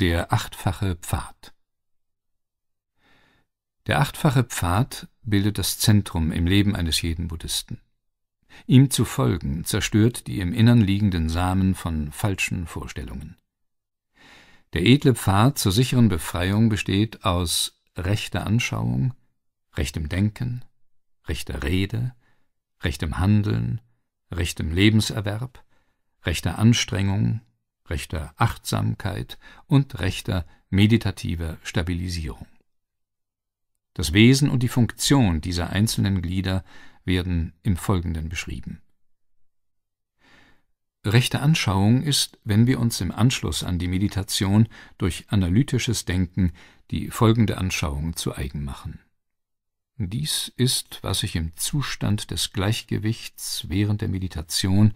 Der achtfache Pfad Der achtfache Pfad bildet das Zentrum im Leben eines jeden Buddhisten. Ihm zu folgen zerstört die im Innern liegenden Samen von falschen Vorstellungen. Der edle Pfad zur sicheren Befreiung besteht aus rechter Anschauung, rechtem Denken, rechter Rede, rechtem Handeln, rechtem Lebenserwerb, rechter Anstrengung, rechter Achtsamkeit und rechter meditativer Stabilisierung. Das Wesen und die Funktion dieser einzelnen Glieder werden im Folgenden beschrieben. Rechte Anschauung ist, wenn wir uns im Anschluss an die Meditation durch analytisches Denken die folgende Anschauung zu eigen machen. Dies ist, was ich im Zustand des Gleichgewichts während der Meditation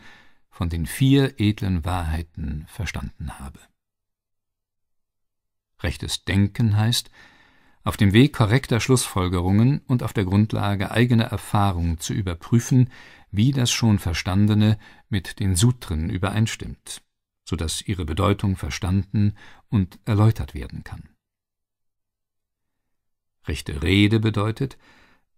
von den vier edlen Wahrheiten verstanden habe. Rechtes Denken heißt, auf dem Weg korrekter Schlussfolgerungen und auf der Grundlage eigener Erfahrung zu überprüfen, wie das schon Verstandene mit den Sutren übereinstimmt, so dass ihre Bedeutung verstanden und erläutert werden kann. Rechte Rede bedeutet,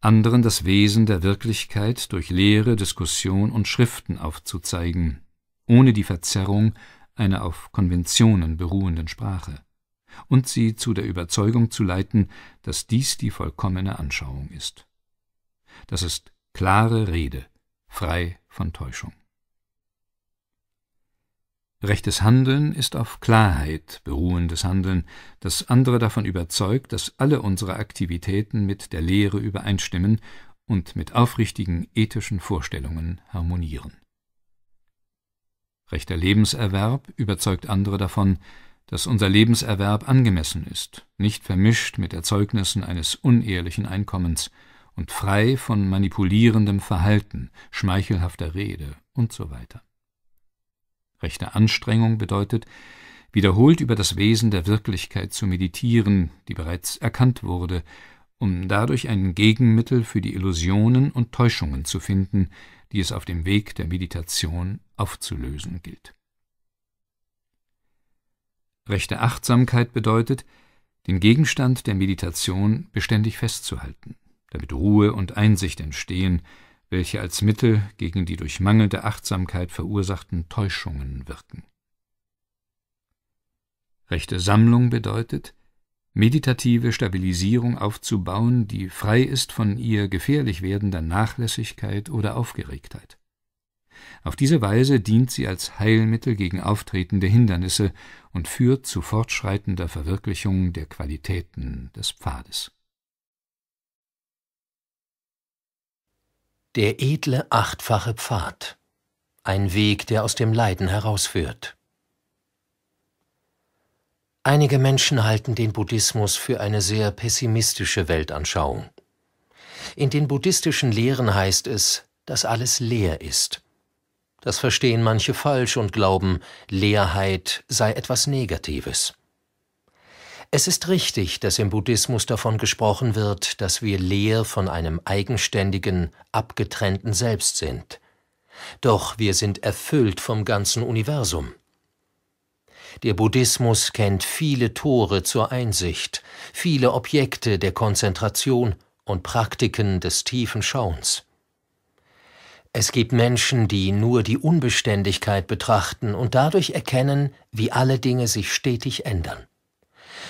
anderen das Wesen der Wirklichkeit durch Lehre, Diskussion und Schriften aufzuzeigen, ohne die Verzerrung einer auf Konventionen beruhenden Sprache und sie zu der Überzeugung zu leiten, dass dies die vollkommene Anschauung ist. Das ist klare Rede, frei von Täuschung. Rechtes Handeln ist auf Klarheit beruhendes Handeln, das andere davon überzeugt, dass alle unsere Aktivitäten mit der Lehre übereinstimmen und mit aufrichtigen ethischen Vorstellungen harmonieren. Rechter Lebenserwerb überzeugt andere davon, dass unser Lebenserwerb angemessen ist, nicht vermischt mit Erzeugnissen eines unehrlichen Einkommens und frei von manipulierendem Verhalten, schmeichelhafter Rede und so weiter. Rechte Anstrengung bedeutet, wiederholt über das Wesen der Wirklichkeit zu meditieren, die bereits erkannt wurde, um dadurch ein Gegenmittel für die Illusionen und Täuschungen zu finden, die es auf dem Weg der Meditation aufzulösen gilt. Rechte Achtsamkeit bedeutet, den Gegenstand der Meditation beständig festzuhalten, damit Ruhe und Einsicht entstehen, welche als Mittel gegen die durch mangelnde Achtsamkeit verursachten Täuschungen wirken. Rechte Sammlung bedeutet, meditative Stabilisierung aufzubauen, die frei ist von ihr gefährlich werdender Nachlässigkeit oder Aufgeregtheit. Auf diese Weise dient sie als Heilmittel gegen auftretende Hindernisse und führt zu fortschreitender Verwirklichung der Qualitäten des Pfades. Der edle achtfache Pfad. Ein Weg, der aus dem Leiden herausführt. Einige Menschen halten den Buddhismus für eine sehr pessimistische Weltanschauung. In den buddhistischen Lehren heißt es, dass alles leer ist. Das verstehen manche falsch und glauben, Leerheit sei etwas Negatives. Es ist richtig, dass im Buddhismus davon gesprochen wird, dass wir leer von einem eigenständigen, abgetrennten Selbst sind. Doch wir sind erfüllt vom ganzen Universum. Der Buddhismus kennt viele Tore zur Einsicht, viele Objekte der Konzentration und Praktiken des tiefen Schauens. Es gibt Menschen, die nur die Unbeständigkeit betrachten und dadurch erkennen, wie alle Dinge sich stetig ändern.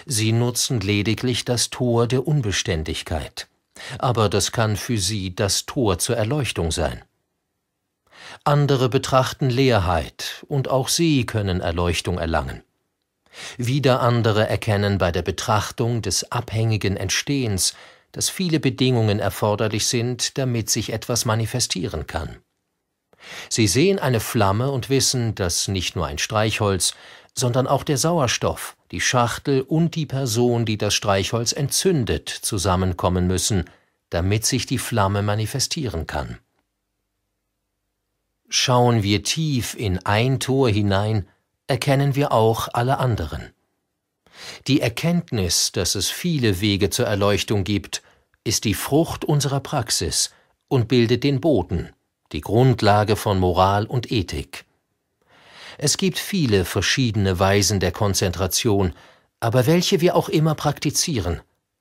Sie nutzen lediglich das Tor der Unbeständigkeit, aber das kann für sie das Tor zur Erleuchtung sein. Andere betrachten Leerheit, und auch sie können Erleuchtung erlangen. Wieder andere erkennen bei der Betrachtung des abhängigen Entstehens dass viele Bedingungen erforderlich sind, damit sich etwas manifestieren kann. Sie sehen eine Flamme und wissen, dass nicht nur ein Streichholz, sondern auch der Sauerstoff, die Schachtel und die Person, die das Streichholz entzündet, zusammenkommen müssen, damit sich die Flamme manifestieren kann. Schauen wir tief in ein Tor hinein, erkennen wir auch alle anderen. Die Erkenntnis, dass es viele Wege zur Erleuchtung gibt, ist die Frucht unserer Praxis und bildet den Boden, die Grundlage von Moral und Ethik. Es gibt viele verschiedene Weisen der Konzentration, aber welche wir auch immer praktizieren,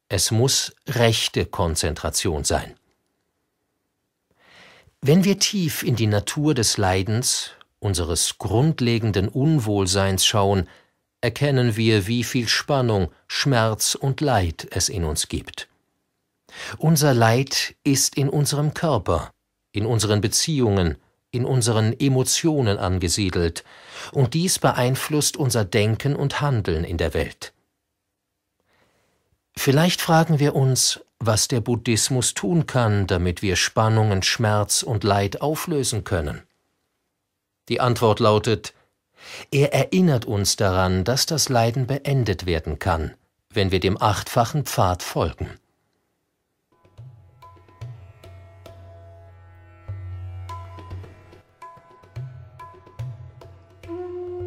es muss rechte Konzentration sein. Wenn wir tief in die Natur des Leidens, unseres grundlegenden Unwohlseins schauen, erkennen wir, wie viel Spannung, Schmerz und Leid es in uns gibt. Unser Leid ist in unserem Körper, in unseren Beziehungen, in unseren Emotionen angesiedelt, und dies beeinflusst unser Denken und Handeln in der Welt. Vielleicht fragen wir uns, was der Buddhismus tun kann, damit wir Spannungen, Schmerz und Leid auflösen können. Die Antwort lautet, er erinnert uns daran, dass das Leiden beendet werden kann, wenn wir dem achtfachen Pfad folgen. Música